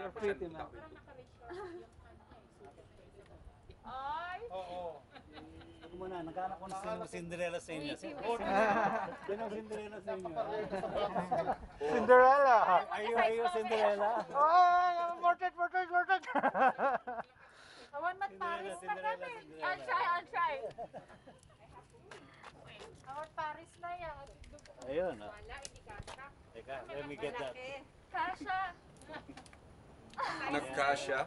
You're pretty, ma'am. Ay! Oo. Ako muna, nagkaanak ko na sino Cinderella sa inyo. Sino ang Cinderella sa inyo? Cinderella. Are you, are you Cinderella? Ay, morted, morted, morted. Awan mat Paris na kami. I'll try, I'll try. Awan Paris na yan. Ayun. ah. Wala, hindi kasha. Teka, let me get that. Kasha. na caixa.